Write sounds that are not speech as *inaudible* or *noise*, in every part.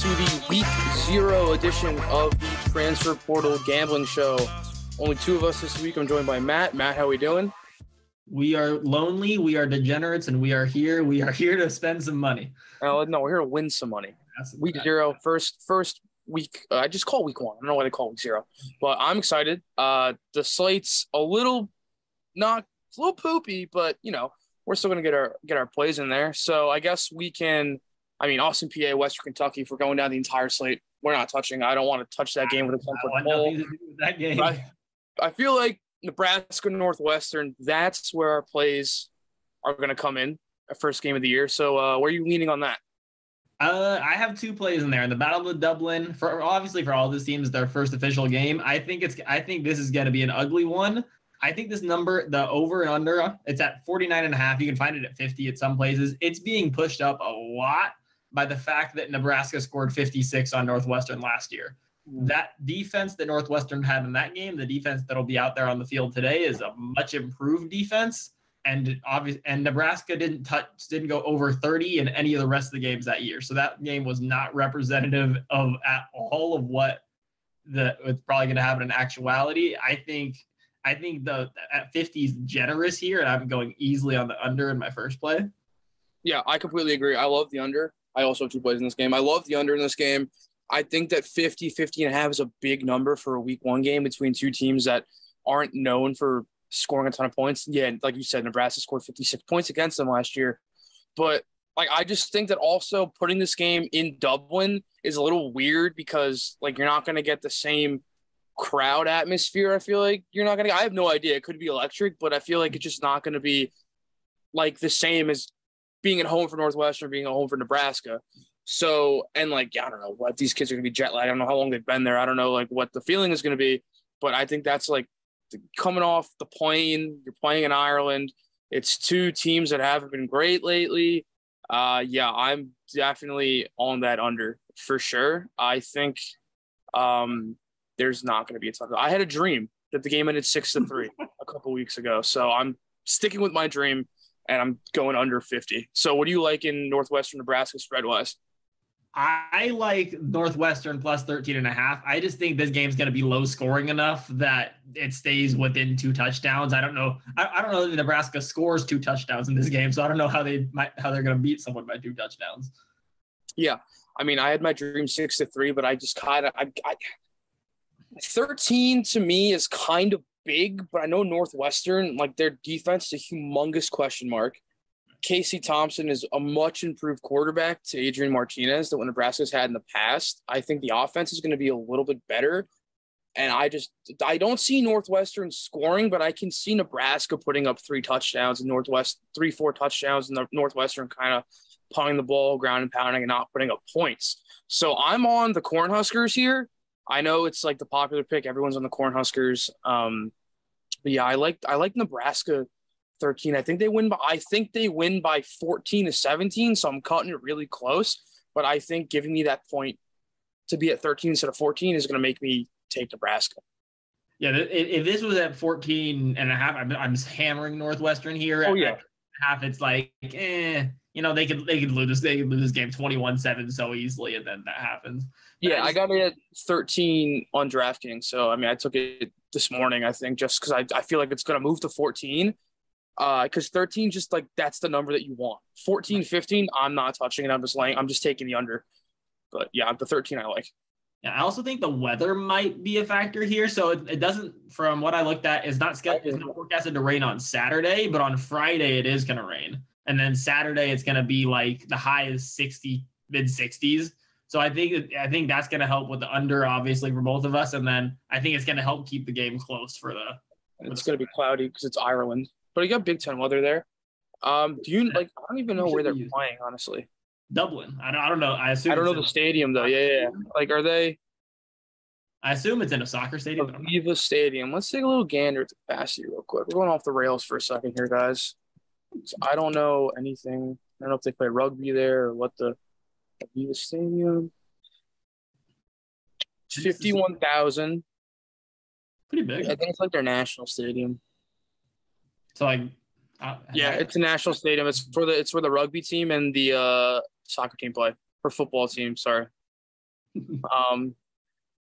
to the week zero edition of the Transfer Portal Gambling Show. Only two of us this week. I'm joined by Matt. Matt, how we doing? We are lonely. We are degenerates, and we are here. We are here to spend some money. Uh, no, we're here to win some money. Week zero, first first week. Uh, I just call week one. I don't know why they call week zero, but I'm excited. Uh, the slate's a little not a little poopy, but you know we're still gonna get our get our plays in there. So I guess we can I mean, Austin Peay, Western Kentucky, if we're going down the entire slate, we're not touching. I don't want to touch that game with a 10 foot pole. That game. I, I feel like Nebraska, Northwestern, that's where our plays are going to come in, a first game of the year. So, uh, where are you leaning on that? Uh, I have two plays in there. In the Battle of Dublin, for obviously for all these teams, their first official game. I think it's I think this is going to be an ugly one. I think this number, the over and under, it's at 49 and a half. You can find it at 50 at some places. It's being pushed up a lot by the fact that Nebraska scored 56 on Northwestern last year. Mm. That defense that Northwestern had in that game, the defense that'll be out there on the field today, is a much improved defense. And obvious, and Nebraska didn't touch, didn't go over 30 in any of the rest of the games that year. So that game was not representative of at all of what the it's probably going to happen in actuality. I think I think the at 50 is generous here, and I'm going easily on the under in my first play. Yeah, I completely agree. I love the under. I also have two plays in this game. I love the under in this game. I think that 50, 50 and a half is a big number for a week one game between two teams that aren't known for scoring a ton of points. Yeah, like you said, Nebraska scored 56 points against them last year. But like I just think that also putting this game in Dublin is a little weird because like you're not gonna get the same crowd atmosphere. I feel like you're not gonna I have no idea. It could be electric, but I feel like it's just not gonna be like the same as being at home for Northwestern, being at home for Nebraska. So, and like, yeah, I don't know what these kids are going to be jet lagged. I don't know how long they've been there. I don't know like what the feeling is going to be, but I think that's like coming off the plane. You're playing in Ireland. It's two teams that haven't been great lately. Uh, yeah, I'm definitely on that under for sure. I think um, there's not going to be a ton. Of, I had a dream that the game ended six to three *laughs* a couple weeks ago, so I'm sticking with my dream and I'm going under 50. So what do you like in Northwestern Nebraska spread wise? I like Northwestern plus 13 and a half. I just think this game's going to be low scoring enough that it stays within two touchdowns. I don't know. I, I don't know that Nebraska scores two touchdowns in this game, so I don't know how they might how they're going to beat someone by two touchdowns. Yeah, I mean, I had my dream six to three, but I just kind of I, I 13 to me is kind of big, but I know Northwestern, like their defense is a humongous question mark. Casey Thompson is a much improved quarterback to Adrian Martinez that what Nebraska's had in the past. I think the offense is going to be a little bit better. And I just I don't see Northwestern scoring, but I can see Nebraska putting up three touchdowns and Northwest three, four touchdowns, and the Northwestern kind of punting the ball, ground and pounding, and not putting up points. So I'm on the Cornhuskers here. I know it's like the popular pick. Everyone's on the Cornhuskers. Um, but yeah, I like I like Nebraska 13. I think they win by I think they win by 14 to 17. So I'm cutting it really close. But I think giving me that point to be at 13 instead of 14 is going to make me take Nebraska. Yeah, if this was at 14 and a half, I'm, I'm hammering Northwestern here. Oh, yeah. half, it's like, eh, you know, they could they could lose this they could lose this game 21-7 so easily, and then that happens. Yeah, I, I, got it at 13 on DraftKings. So I mean, I took it this morning, I think, just because I, I feel like it's gonna move to 14. Uh, because 13 just like that's the number that you want. 14, 15, I'm not touching it. I'm just laying, I'm just taking the under. But yeah, the 13 I like. Yeah, I also think the weather might be a factor here. So it, it doesn't, from what I looked at, is not scheduled, is not forecasted to rain on Saturday, but on Friday it is going to rain. And then Saturday it's going to be like the high is 60, mid 60s. So I think I think that's going to help with the under, obviously for both of us, and then I think it's going to help keep the game close for the. For it's going to be cloudy because it's Ireland, but you got Big Ten weather there. Um, do you like? I don't even know where they're playing, honestly. Dublin. I don't, I don't know. I assume. I don't know the stadium though. Yeah, yeah. Like, are they? I assume it's in a soccer stadium. Aviva Stadium. Let's take a little gander at the capacity real quick. We're going off the rails for a second here, guys. So I don't know anything. I don't know if they play rugby there or what the Aviva Stadium. Fifty-one thousand. Pretty big. I think it's like their national stadium. So like, yeah, it's a national stadium. It's for the it's for the rugby team and the uh, soccer team play. or football team. Sorry. *laughs* um,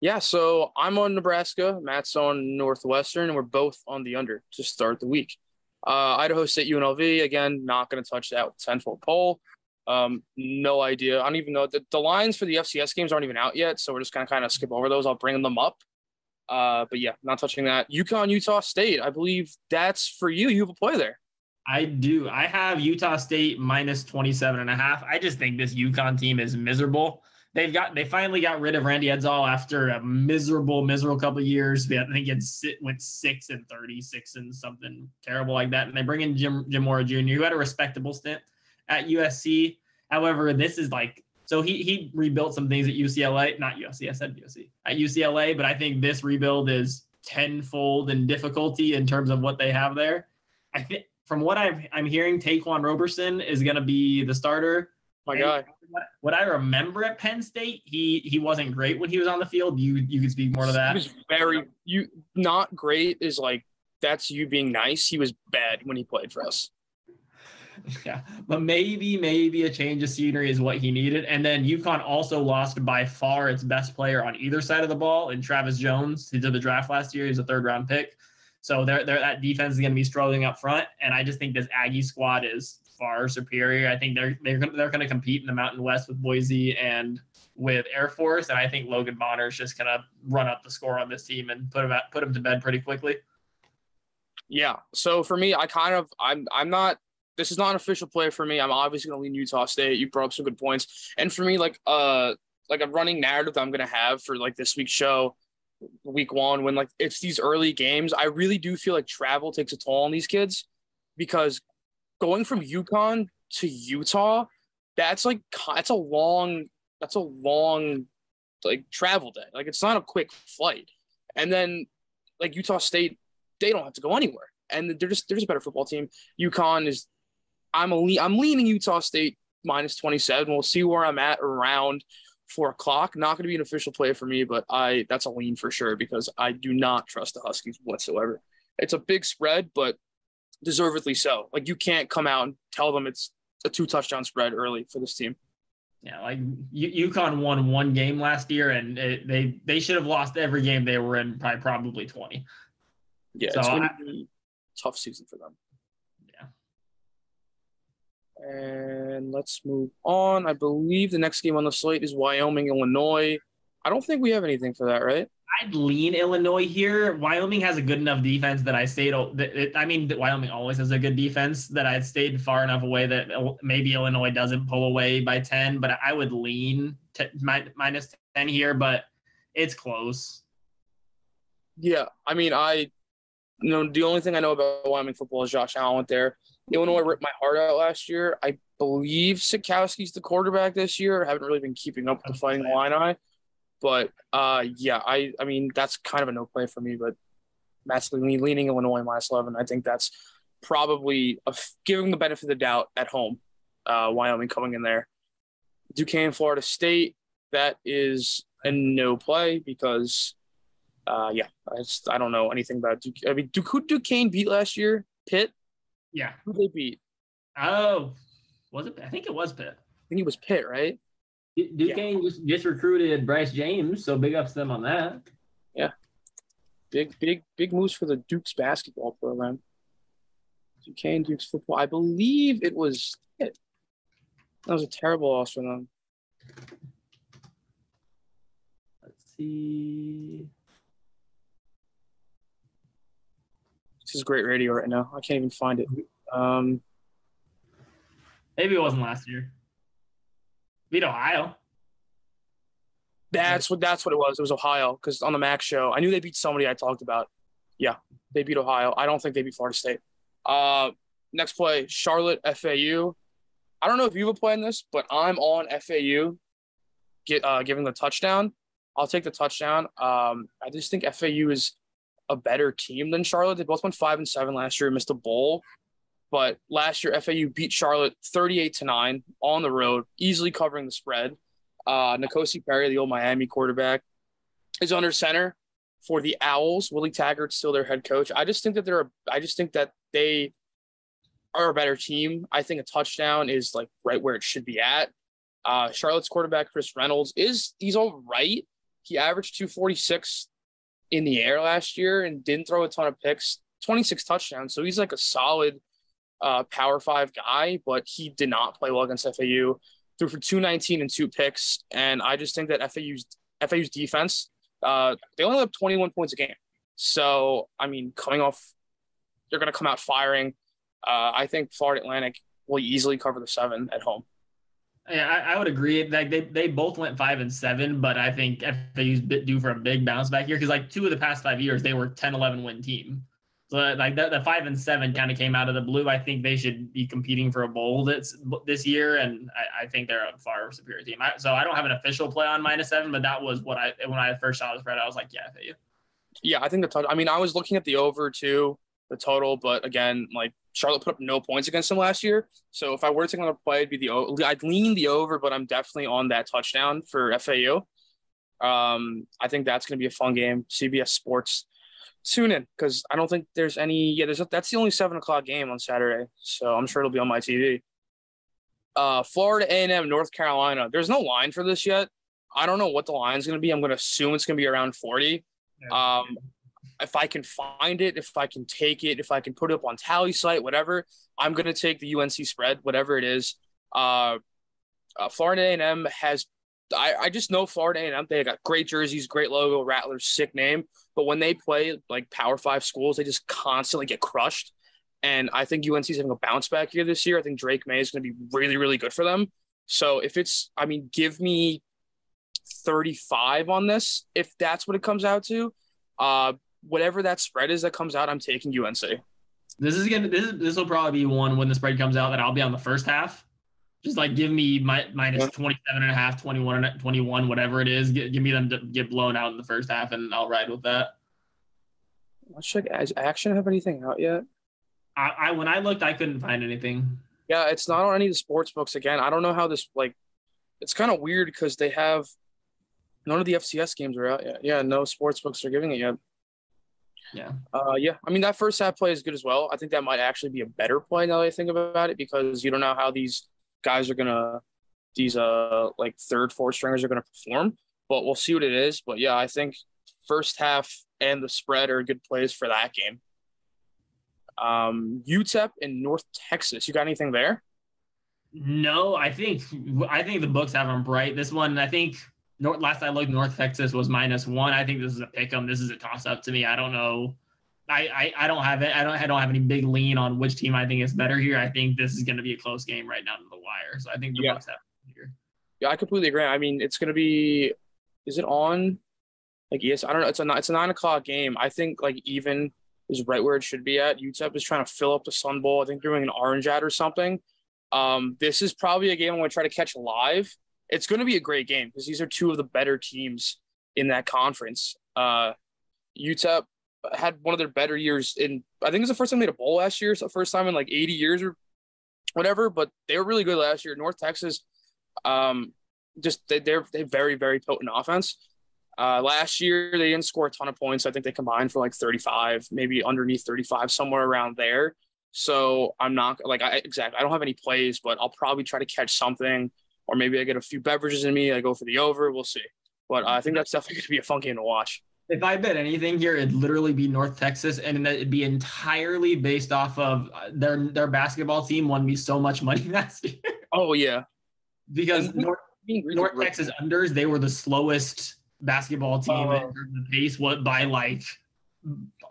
yeah. So I'm on Nebraska. Matt's on Northwestern, and we're both on the under to start the week. Uh, Idaho State UNLV again. Not going to touch that ten foot pole. Um, no idea. I don't even know the, the lines for the FCS games aren't even out yet, so we're just gonna kind of skip over those. I'll bring them up. Uh, but yeah, not touching that. UConn, Utah State. I believe that's for you. You have a play there. I do. I have Utah State minus 27 and a half. I just think this UConn team is miserable. They've got they finally got rid of Randy Edsall after a miserable, miserable couple of years. I think it went six and 36 and something terrible like that. And they bring in Jim Jim Mora Jr., who had a respectable stint at USC. However, this is like so he he rebuilt some things at UCLA, not USC. I said USC at UCLA, but I think this rebuild is tenfold in difficulty in terms of what they have there. I think from what I'm I'm hearing, Ta'Quan Roberson is going to be the starter. My guy. What, what, I remember at Penn State, he he wasn't great when he was on the field. You you could speak more to that. He was very you not great is like that's you being nice. He was bad when he played for us. *laughs* Yeah, but maybe, maybe a change of scenery is what he needed. And then UConn also lost by far its best player on either side of the ball in Travis Jones. He did the draft last year. He's a third round pick. So they're, they're, that defense is going to be struggling up front. And I just think this Aggie squad is far superior. I think they're they're they're going to compete in the Mountain West with Boise and with Air Force. And I think Logan Bonner is just going to run up the score on this team and put him put him to bed pretty quickly. Yeah. So for me, I kind of I'm I'm not this is not an official play for me. I'm obviously going to lean Utah State. You brought up some good points, and for me, like uh, like a running narrative that I'm going to have for like this week's show, week one, when like it's these early games. I really do feel like travel takes a toll on these kids because going from UConn to Utah, that's like that's a long that's a long like travel day. Like it's not a quick flight, and then like Utah State, they don't have to go anywhere and they're just they're just a better football team. UConn is I'm a le- I'm leaning Utah State minus 27. We'll see where I'm at around four o'clock. Not going to be an official play for me, but I that's a lean for sure because I do not trust the Huskies whatsoever. It's a big spread, but deservedly so. Like you can't come out and tell them it's a two touchdown spread early for this team. Yeah, like U- UConn won one game last year, and it, they they should have lost every game they were in by probably twenty. Yeah, so it's going to be tough season for them. Yeah. And let's move on. I believe the next game on the slate is Wyoming, Illinois. I don't think we have anything for that, right? I'd lean Illinois here. Wyoming has a good enough defense that I stayed. I mean, Wyoming always has a good defense that I stayed far enough away that uh, maybe Illinois doesn't pull away by 10, but I would lean to minus 10 here, but it's close. Yeah. I mean, I, you know, the only thing I know about Wyoming football is Josh Allen went there. Illinois ripped my heart out last year. I believe Sitkowski's the quarterback this year. I haven't really been keeping up with the Fighting Illini, but uh, yeah, I I mean that's kind of a no play for me. But Matt's leaning Illinois minus eleven. I think that's probably a, giving the benefit of the doubt at home. Uh, Wyoming coming in there. Duquesne, Florida State. That is a no play because, uh, yeah, I, just, I don't know anything about Duquesne. I mean, Duke, who Duquesne beat last year? Pitt. Yeah. Who they beat? Oh, was it? I think it was Pitt. I think it was Pitt, right? Duquesne yeah. just, just recruited Bryce James, so big ups to them on that. Yeah. Big, big, big moves for the Dukes basketball program. Duquesne Dukes football. I believe it was Pitt. That was a terrible loss for them. Let's see. This is great radio right now. I can't even find it. Um, Maybe it wasn't last year. Beat Ohio. That's what that's what it was. It was Ohio because on the Max show, I knew they beat somebody I talked about. Yeah, they beat Ohio. I don't think they beat Florida State. Uh, next play, Charlotte FAU. I don't know if you've played this, but I'm on FAU. Get uh, giving the touchdown. I'll take the touchdown. Um, I just think FAU is a better team than Charlotte. They both went five and seven last year, missed a bowl. But last year, FAU beat Charlotte 38 to 9 on the road, easily covering the spread. Uh, N'Kosi Perry, the old Miami quarterback, is under center for the Owls. Willie Taggart's still their head coach. I just think that they're just think that they are a better team. I think a touchdown is like right where it should be at. Uh, Charlotte's quarterback Chris Reynolds is he's all right. He averaged 246 in the air last year and didn't throw a ton of picks, 26 touchdowns. So he's like a solid uh, power five guy, but he did not play well against FAU. Threw for 219 and two picks. And I just think that FAU's FAU's defense, uh, they only have 21 points a game. So I mean, coming off, they're going to come out firing. Uh, I think Florida Atlantic will easily cover the seven at home. Yeah, I, I, would agree. Like they, they both went five and seven, but I think FAU's due for a big bounce back here because like two of the past five years they were 10, 11 win team. So like the, the five and seven kind of came out of the blue. I think they should be competing for a bowl this this year, and I, I think they're a far superior team. I, so I don't have an official play on minus seven, but that was what I when I first saw the spread, I was like, yeah, FAU. Yeah, I think the total. I mean, I was looking at the over too, the total, but again, like Charlotte put up no points against them last year. So if I were to take another play, it'd be the I'd lean the over, but I'm definitely on that touchdown for FAU. Um, I think that's going to be a fun game. CBS Sports tune in because I don't think there's any. Yeah, there's a, that's the only seven o'clock game on Saturday, so I'm sure it'll be on my TV. Uh, Florida A&M, North Carolina. There's no line for this yet. I don't know what the line's going to be. I'm going to assume it's going to be around 40. Um, if I can find it, if I can take it, if I can put it up on tally site, whatever, I'm going to take the UNC spread, whatever it is. Uh, uh, Florida A&M has I, I just know Florida A&M. They got great jerseys, great logo, Rattlers, sick name. But when they play like Power Five schools, they just constantly get crushed. And I think UNC is having a bounce back here this year. I think Drake Maye is going to be really, really good for them. So if it's, I mean, give me 35 on this if that's what it comes out to. Uh, whatever that spread is that comes out, I'm taking UNC. This is gonna this this will probably be one when the spread comes out that I'll be on the first half just like give me my minus yeah. 27 and a half, 21, 21, whatever it is. Give, give me them to get blown out in the first half and I'll ride with that. Let's check. Does Action have anything out yet? I, I when I looked, I couldn't find anything. Yeah, it's not on any of the sports books. Again, I don't know how this like. It's kind of weird because they have none of the FCS games are out yet. Yeah, no sports books are giving it yet. Yeah. Uh, yeah. I mean, that first half play is good as well. I think that might actually be a better play now that I think about it because you don't know how these guys are gonna these uh like third, fourth stringers are gonna perform. But we'll see what it is. But yeah, I think first half and the spread are good plays for that game. Um, UTEP in North Texas. You got anything there? No, I think I think the books have them bright. This one, I think North, last I looked, North Texas was minus one. I think this is a pick 'em. This is a toss up to me. I don't know. I, I, I don't have it. I don't I don't have any big lean on which team I think is better here. I think this is going to be a close game right down to the wire. So I think the yeah. Bucks have here. Yeah, I completely agree. I mean, it's going to be. Is it on? Like yes, I don't know. It's a it's a nine o'clock game. I think like even is right where it should be at. UTEP is trying to fill up the Sun Bowl. I think they're doing an orange ad or something. Um, this is probably a game I'm going to try to catch live. It's going to be a great game because these are two of the better teams in that conference. Uh, UTEP had one of their better years in I think it's the first time they made a bowl last year, so first time in like 80 years or whatever, but they were really good last year. North Texas, um, just they, they're they very, very potent offense. Uh, last year they didn't score a ton of points. I think they combined for like 35, maybe underneath 35, somewhere around there. So I'm not like I exactly I don't have any plays, but I'll probably try to catch something, or maybe I get a few beverages in me. I go for the over. We'll see. But uh, I think that's definitely going to be a fun game to watch. If I bet anything here, it'd literally be North Texas, and it'd be entirely based off of uh, their their basketball team won me so much money *laughs* last year. Oh yeah, because North, North Texas unders they were the slowest basketball team oh. in terms of pace, what by like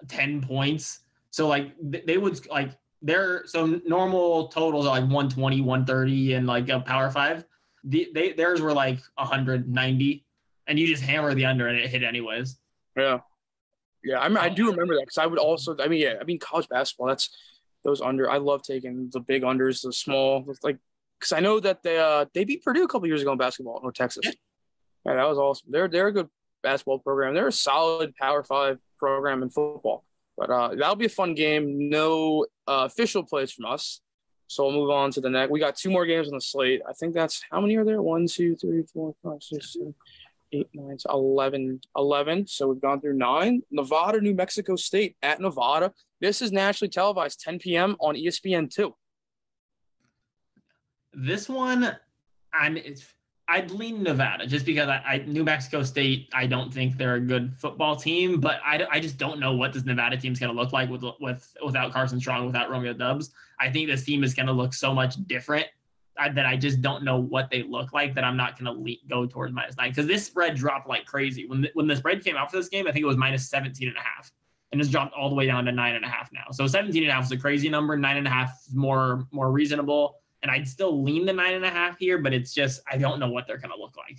ten points. So like they would like their so normal totals are like 120, 130, and like a power five. The, they theirs were like 190, and you just hammer the under and it hit anyways. Yeah. Yeah, I mean, I do remember that because I would also. I mean, yeah, I mean, college basketball. That's those under. I love taking the big unders, the small, like because I know that they uh they beat Purdue a couple years ago in basketball or Texas. Yeah, that was awesome. They're they're a good basketball program. They're a solid Power Five program in football. But uh, that'll be a fun game. No uh, official plays from us. So we'll move on to the next. We got two more games on the slate. I think that's how many are there? One, two, three, four, five, six, seven, eight, nine, 11, 11. So we've gone through nine. Nevada, New Mexico State at Nevada. This is nationally televised, 10 p.m. on ESPN2. This one, I'm I'd lean Nevada just because I, I, New Mexico State. I don't think they're a good football team, but I, I just don't know what this Nevada team's going to look like with with without Carson Strong, without Romeo Doubs. I think this team is going to look so much different I, that I just don't know what they look like. That I'm not going to go towards minus nine because this spread dropped like crazy when the, when the spread came out for this game. I think it was minus 17 and a half, and it's dropped all the way down to nine and a half now. So 17 and a half is a crazy number. Nine and a half is more more reasonable and I'd still lean the nine and a half here, but it's just I don't know what they're gonna look like.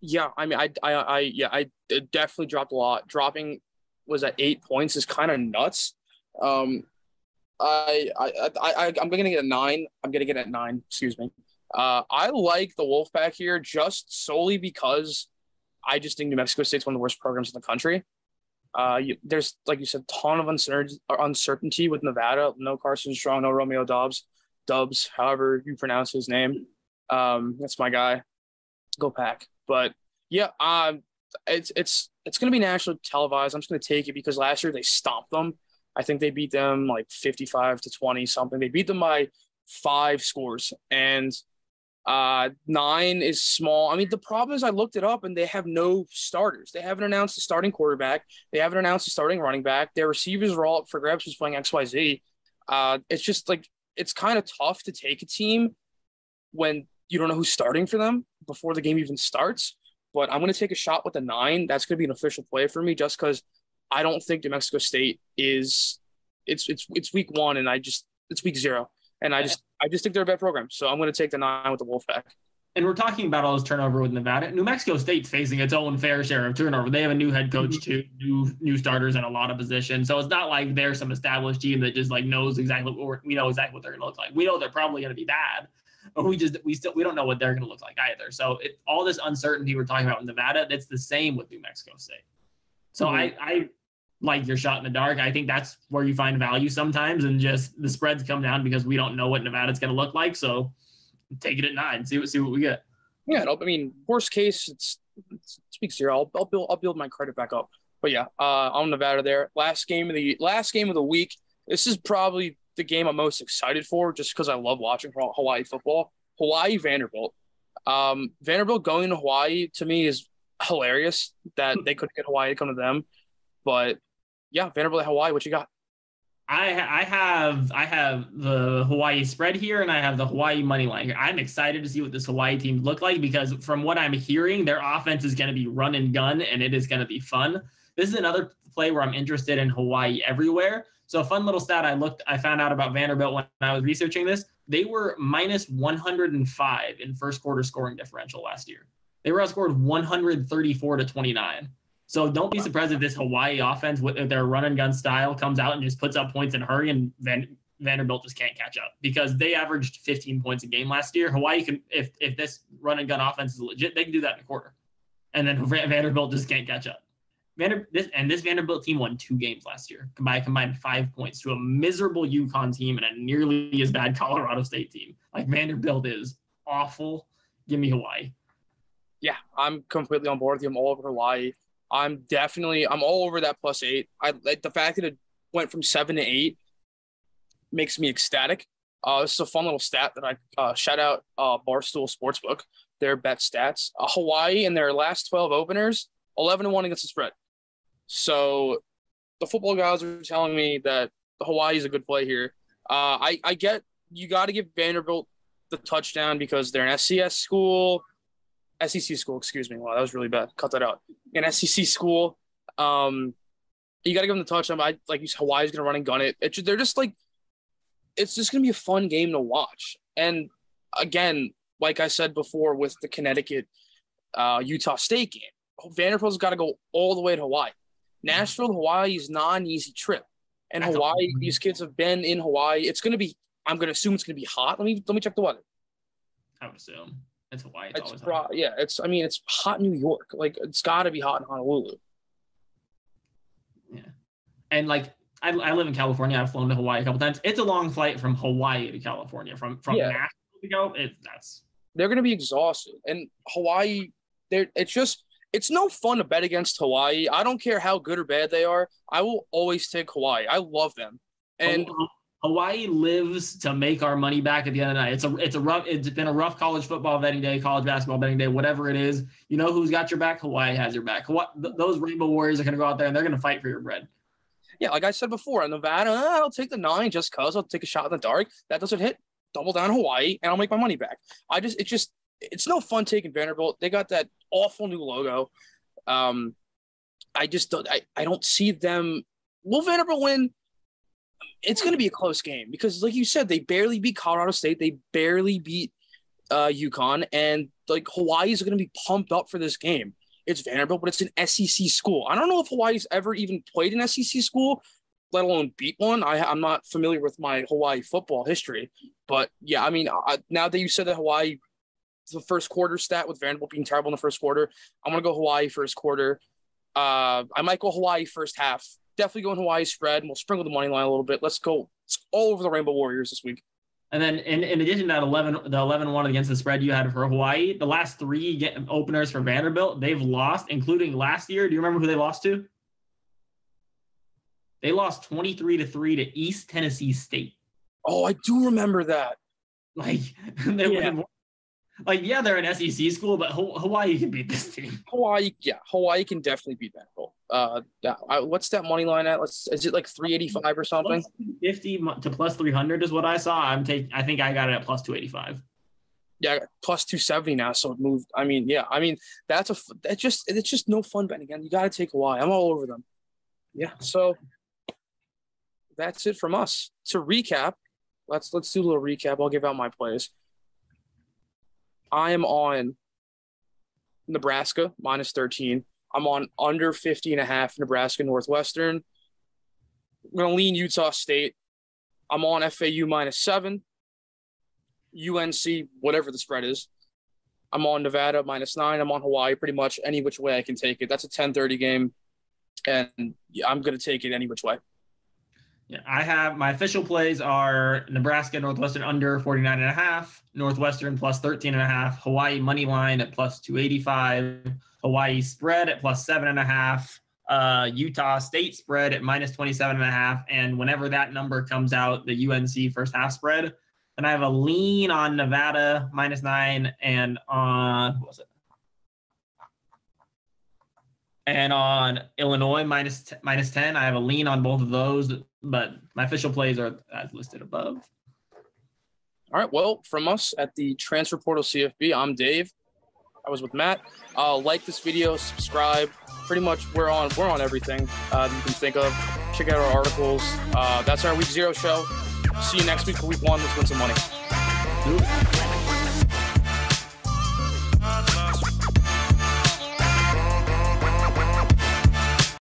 Yeah, I mean, I, I, I yeah, I definitely dropped a lot. Dropping was at eight points is kind of nuts. Um, I, I, I, I'm gonna get a nine. I'm gonna get a nine. Excuse me. Uh, I like the Wolfpack here just solely because I just think New Mexico State's one of the worst programs in the country. Uh, you, there's like you said, ton of uncertainty, uncertainty with Nevada. No Carson Strong, no Romeo Doubs. Dubs, however you pronounce his name. Um, that's my guy. Go pack. But yeah, um, it's it's it's gonna be nationally televised. I'm just gonna take it because last year they stomped them. I think they beat them like 55 to 20 something. They beat them by five scores and uh nine is small. I mean, the problem is I looked it up and they have no starters. They haven't announced a starting quarterback. They haven't announced a starting running back. Their receivers are all up for grabs who's playing XYZ. Uh, it's just like it's kind of tough to take a team when you don't know who's starting for them before the game even starts. But I'm going to take a shot with the nine. That's going to be an official play for me, just because I don't think New Mexico State is. It's it's it's week one, and I just it's week zero, and I just I just think they're a bad program. So I'm going to take the nine with the Wolfpack and we're talking about all this turnover with Nevada. New Mexico State's facing its own fair share of turnover. They have a new head coach mm-hmm. too, new new starters in a lot of positions. So it's not like they're some established team that just like knows exactly what we know exactly what they're going to look like. We know they're probably going to be bad, but we just we still we don't know what they're going to look like either. So it, all this uncertainty we're talking about with Nevada, that's the same with New Mexico State. So mm-hmm. I I like your shot in the dark. I think that's where you find value sometimes, and just the spreads come down because we don't know what Nevada's going to look like. So take it at nine, see what see what we get. Yeah, I mean, worst case, it's, it's speaks here. I'll, I'll build I'll build my credit back up. But yeah, uh, on Nevada there. Last game of the last game of the week. This is probably the game I'm most excited for, just because I love watching Hawaii football. Hawaii Vanderbilt. Um, Vanderbilt going to Hawaii to me is hilarious that they couldn't get Hawaii to come to them. But yeah, Vanderbilt Hawaii. What you got? I I have I have the Hawaii spread here and I have the Hawaii money line here. I'm excited to see what this Hawaii team look like because from what I'm hearing, their offense is going to be run and gun and it is going to be fun. This is another play where I'm interested in Hawaii everywhere. So a fun little stat I looked I found out about Vanderbilt when I was researching this. They were minus 105 in first quarter scoring differential last year. They were outscored 134 to 29. So don't be surprised if this Hawaii offense with their run and gun style comes out and just puts up points in a hurry and Van, Vanderbilt just can't catch up because they averaged 15 points a game last year. Hawaii can if if this run and gun offense is legit, they can do that in a quarter. And then Vanderbilt just can't catch up. Vander, this and this Vanderbilt team won two games last year by combined five points to a miserable UConn team and a nearly as bad Colorado State team. Like Vanderbilt is awful. Give me Hawaii. Yeah, I'm completely on board with you. I'm all over Hawaii. I'm definitely I'm all over that plus eight. I like the fact that it went from seven to eight makes me ecstatic. Uh, this is a fun little stat that I uh, shout out uh, Barstool Sportsbook. Their bet stats: uh, Hawaii in their last twelve openers, eleven to one against the spread. So the football guys are telling me that Hawaii is a good play here. Uh, I I get you got to give Vanderbilt the touchdown because they're an SCS school. SEC school, excuse me. Wow, that was really bad. Cut that out. In SEC school. Um, you got to give them the touchdown. I like Hawaii's gonna run and gun it. it. They're just like, it's just gonna be a fun game to watch. And again, like I said before, with the Connecticut, uh, Utah State game, Vanderbilt's got to go all the way to Hawaii. Nashville, Hawaii is not an easy trip. And That's Hawaii, these kids have been in Hawaii. It's gonna be. I'm gonna assume it's gonna be hot. Let me let me check the weather. I would assume. It's Hawaii. It's, it's pro- yeah. It's I mean it's hot in New York. Like it's got to be hot in Honolulu. Yeah, and like I, I live in California. I've flown to Hawaii a couple times. It's a long flight from Hawaii to California. From from yeah. Nashville to go, it, that's they're gonna be exhausted. And Hawaii, they it's just it's no fun to bet against Hawaii. I don't care how good or bad they are. I will always take Hawaii. I love them. And um, Hawaii lives to make our money back at the end of the night. It's a it's a rough it's been a rough college football betting day, college basketball betting day, whatever it is. You know who's got your back? Hawaii has your back. Hawaii, th- those Rainbow Warriors are going to go out there and they're going to fight for your bread. Yeah, like I said before, in Nevada, uh, I'll take the nine just cause I'll take a shot in the dark. That doesn't hit, double down Hawaii, and I'll make my money back. I just it's just it's no fun taking Vanderbilt. They got that awful new logo. Um, I just don't I, I don't see them. Will Vanderbilt win? It's going to be a close game because, like you said, they barely beat Colorado State. They barely beat uh, UConn, and like Hawaii is going to be pumped up for this game. It's Vanderbilt, but it's an SEC school. I don't know if Hawaii's ever even played an SEC school, let alone beat one. I, I'm not familiar with my Hawaii football history, but yeah, I mean, I, now that you said that Hawaii, the first quarter stat with Vanderbilt being terrible in the first quarter, I'm gonna go Hawaii first quarter. Uh, I might go Hawaii first half. Definitely going Hawaii spread, and we'll sprinkle the money line a little bit. Let's go it's all over the Rainbow Warriors this week. And then in, in addition to that 11, the 11 1 against the spread you had for Hawaii, the last three get, openers for Vanderbilt, they've lost, including last year. Do you remember who they lost to? They lost 23 to 3 to East Tennessee State. Oh, I do remember that. Like, *laughs* they yeah. Like yeah, they're an SEC school, but Hawaii can beat this team. *laughs* Hawaii, yeah, Hawaii can definitely beat Vanderbilt. Uh, I, what's that money line at? Let's is it like three eighty five or something? Fifty to plus three hundred is what I saw. I'm take. I think I got it at plus two eighty five. Yeah, plus two seventy now, so it moved. I mean, yeah, I mean that's a that just it's just no fun betting. Again, you got to take Hawaii. I'm all over them. Yeah, so that's it from us. To recap, let's let's do a little recap. I'll give out my plays. I am on Nebraska minus 13. I'm on under 50 and a half Nebraska Northwestern. I'm going to lean Utah State. I'm on FAU minus seven. UNC, whatever the spread is. I'm on Nevada minus nine. I'm on Hawaii pretty much any which way I can take it. That's a 10:30 game, and I'm going to take it any which way. Yeah, I have my official plays are Nebraska Northwestern under 49 and a half, Northwestern plus 13 and a half, Hawaii money line at plus 285, Hawaii spread at plus seven and a half, uh, Utah State spread at minus 27 and a half, and whenever that number comes out, the UNC first half spread. Then I have a lean on Nevada minus nine and on what was it? And on Illinois minus t- minus 10, I have a lean on both of those but my official plays are as listed above. All right. Well, from us at the Transfer Portal CFB, I'm Dave. I was with Matt. Uh, like this video, subscribe. Pretty much, we're on we're on everything uh, you can think of. Check out our articles. Uh, that's our week zero show. See you next week for week one. Let's win some money.